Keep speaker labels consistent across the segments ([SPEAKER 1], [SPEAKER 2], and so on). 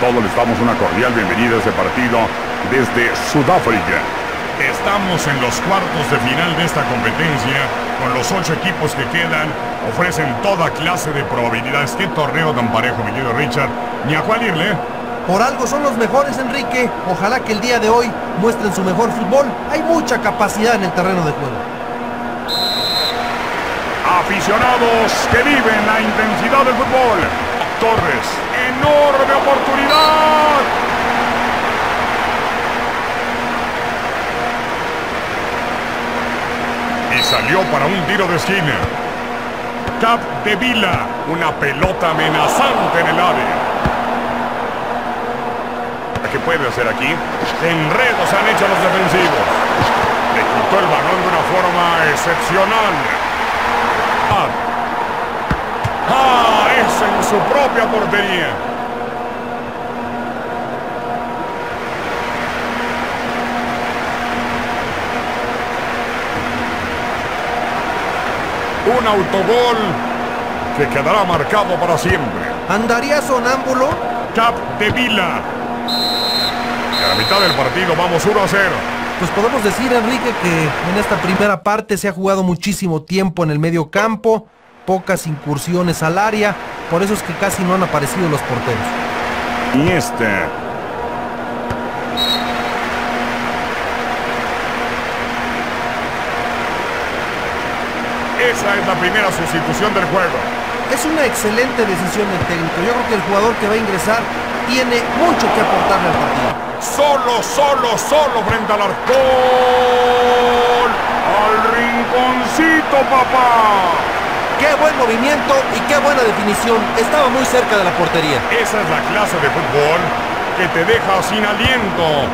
[SPEAKER 1] todos, les damos una cordial bienvenida a este partido desde Sudáfrica.
[SPEAKER 2] Estamos en los cuartos de final de esta competencia, con los ocho equipos que quedan, ofrecen toda clase de probabilidades. Qué torneo tan parejo, mi querido Richard. Ni a cuál irle.
[SPEAKER 3] Por algo son los mejores, Enrique. Ojalá que el día de hoy muestren su mejor fútbol. Hay mucha capacidad en el terreno de juego.
[SPEAKER 1] Aficionados que viven la intensidad del fútbol. Torres, enorme oportunidad.
[SPEAKER 2] Y salió para un tiro de esquina. Cap de Vila, una pelota amenazante en el área.
[SPEAKER 1] ¿Qué puede hacer aquí?
[SPEAKER 2] Enredos han hecho los defensivos. Le quitó el balón de una forma excepcional. ¡Ah! En su propia portería. Un autogol que quedará marcado para siempre.
[SPEAKER 3] ¿Andaría sonámbulo?
[SPEAKER 2] Cap de Vila. A la mitad del partido vamos 1 a 0.
[SPEAKER 3] Pues podemos decir, Enrique, que en esta primera parte se ha jugado muchísimo tiempo en el medio campo, pocas incursiones al área, por eso es que casi no han aparecido los porteros.
[SPEAKER 1] Y este.
[SPEAKER 2] Esa es la primera sustitución del juego.
[SPEAKER 3] Es una excelente decisión del técnico. Yo creo que el jugador que va a ingresar tiene mucho que aportarle al partido.
[SPEAKER 2] Solo, solo, solo frente al arcón. Al rinconcito, papá.
[SPEAKER 3] ¡Qué buen movimiento y qué buena definición! Estaba muy cerca de la portería.
[SPEAKER 2] Esa es la clase de fútbol que te deja sin aliento.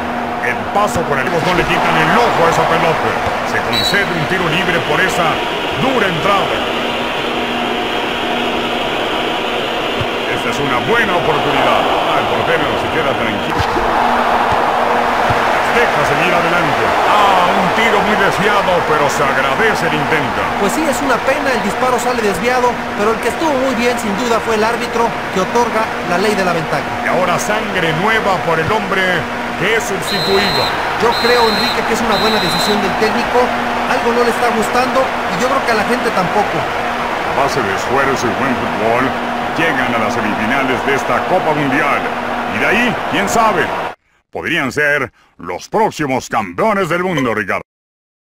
[SPEAKER 2] El paso con el no le quitan el ojo a esa pelota. Se concede un tiro libre por esa dura entrada. Esta es una buena oportunidad. Ah, el portero se queda tranquilo. Muy desviado, pero se agradece el intento.
[SPEAKER 3] Pues sí, es una pena, el disparo sale desviado, pero el que estuvo muy bien sin duda fue el árbitro que otorga la ley de la ventaja.
[SPEAKER 2] Y ahora sangre nueva por el hombre que es sustituido.
[SPEAKER 3] Yo creo, Enrique, que es una buena decisión del técnico. Algo no le está gustando y yo creo que a la gente tampoco.
[SPEAKER 1] A base de esfuerzo y buen fútbol, llegan a las semifinales de esta Copa Mundial. Y de ahí, quién sabe, podrían ser los próximos campeones del mundo, Ricardo.